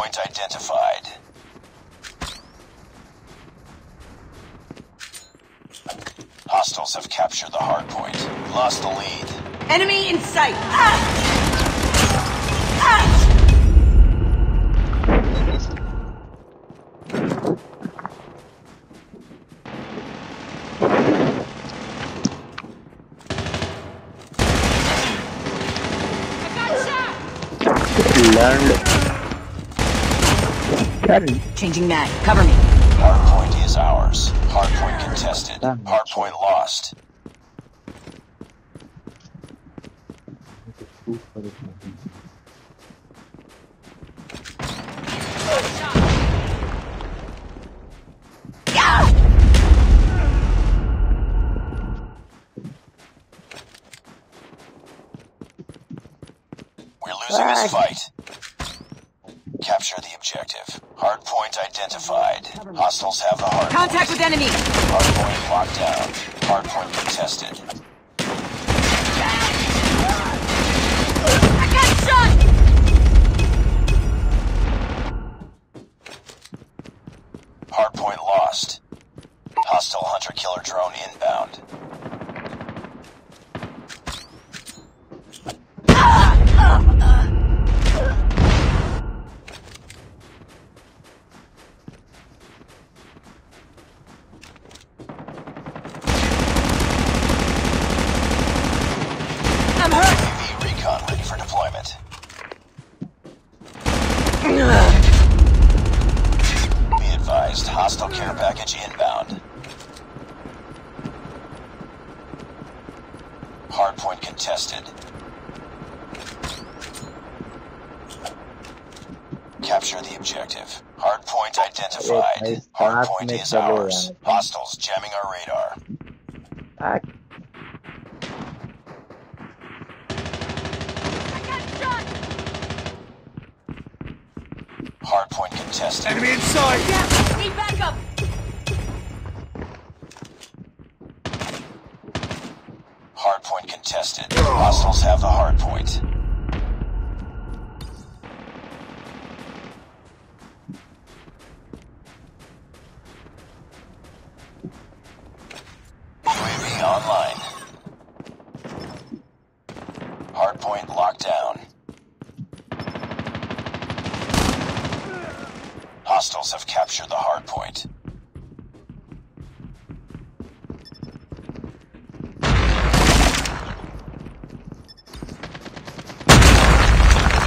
Hardpoint identified. Hostiles have captured the hardpoint. We lost the lead. Enemy in sight. Ah! Ah! learned. Karen, Changing mag. Cover me. Hardpoint is ours. Hardpoint contested. Hardpoint lost. We're losing this fight. Capture the objective. Hardpoint identified. Hostiles have the hardpoint. Contact with enemy. Hardpoint locked down. Hardpoint contested. I got shot. Hardpoint lost. Hostile hunter killer drone inbound. I'm hurt. UAV recon ready for deployment. Be advised, hostile care package inbound. Hardpoint contested. Capture the objective. Hardpoint identified. Hardpoint is ours. Hostiles jamming our radar. ah, I got shot. Hardpoint contested. Enemy inside! Yeah. Need backup. Hardpoint contested. Hostiles have the hardpoint. UAV online. Hardpoint locked down. Hostiles have captured the hardpoint.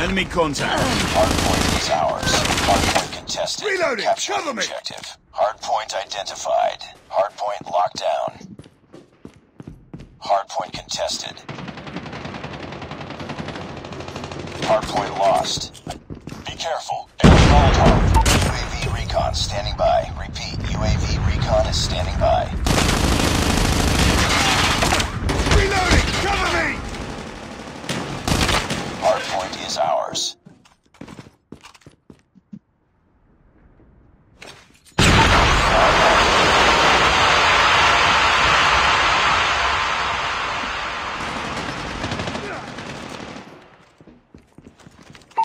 Enemy contact. Hardpoint is ours. Hardpoint contested. Reloading. Capture Cover the me. objective. Hardpoint identified. Hardpoint locked down. Hardpoint contested. Hardpoint lost. Be careful. Enemy Molotov. UAV recon standing by. Repeat. UAV recon is standing by. Reloading! Cover me! Hardpoint is ours.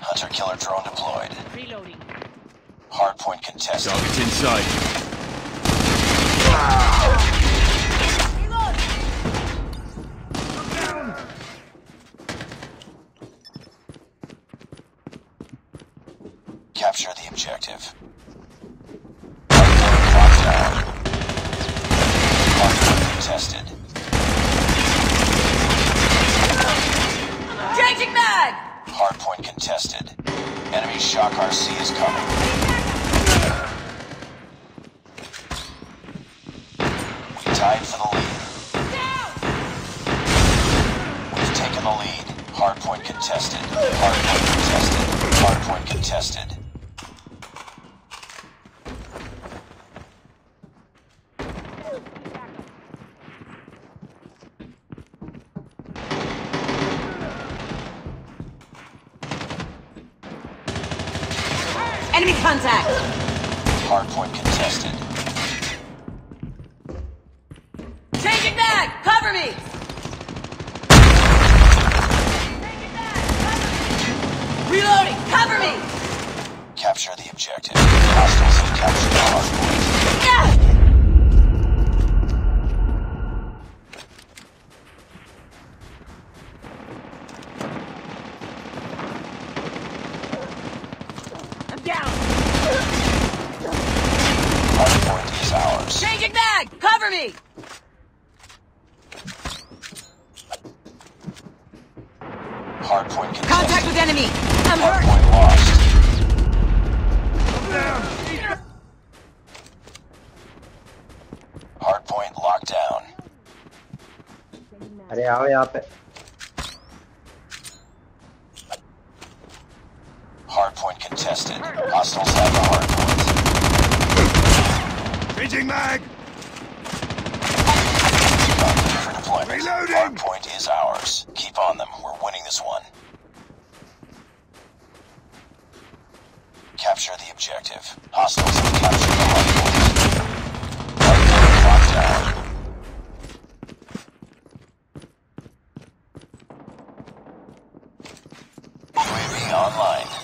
Hunter killer drone deployed. Reloading. Hardpoint contested. Target inside. Capture the objective. Hardpoint locked down. Hardpoint contested. Changing mag. Hardpoint contested. Enemy shock RC is coming. We tied for the lead. We've taken the lead. Hardpoint contested. Hardpoint contested. Hardpoint contested. Enemy contact. Hardpoint contested. Changing mag. Cover me. Reloading. Cover me. Capture the objective. Hostiles have captured the hard point. Yeah! I'm down. Hard point is ours Changing mag! Cover me! Hard point contested. Contact with enemy! I'm Hard hurt! point lost. Hard point locked down. अरे आओ यहाँ पे Hard point contested. Hostiles have the hard point. Changing mag. Deployment. Reloading. Hard point is ours. Keep on them. We're winning this one. Capture the objective. Hostiles have captured the hard point. Hard down. UAV online.